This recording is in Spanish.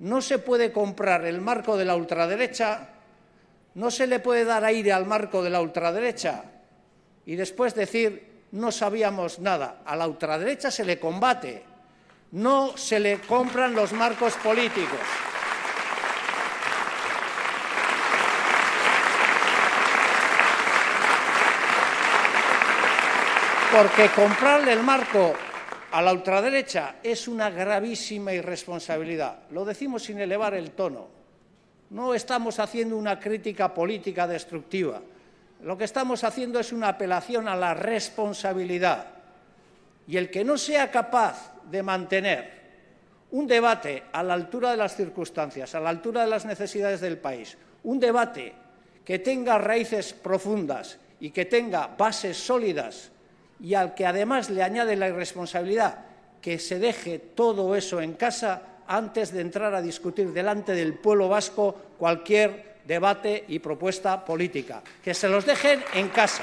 no se puede comprar el marco de la ultraderecha, no se le puede dar aire al marco de la ultraderecha y después decir no sabíamos nada. A la ultraderecha se le combate, no se le compran los marcos políticos. Porque comprarle el marco a la ultraderecha es una gravísima irresponsabilidad. Lo decimos sin elevar el tono. No estamos haciendo una crítica política destructiva. Lo que estamos haciendo es una apelación a la responsabilidad. Y el que no sea capaz de mantener un debate a la altura de las circunstancias, a la altura de las necesidades del país, un debate que tenga raíces profundas y que tenga bases sólidas y al que además le añade la irresponsabilidad que se deje todo eso en casa antes de entrar a discutir delante del pueblo vasco cualquier debate y propuesta política. Que se los dejen en casa.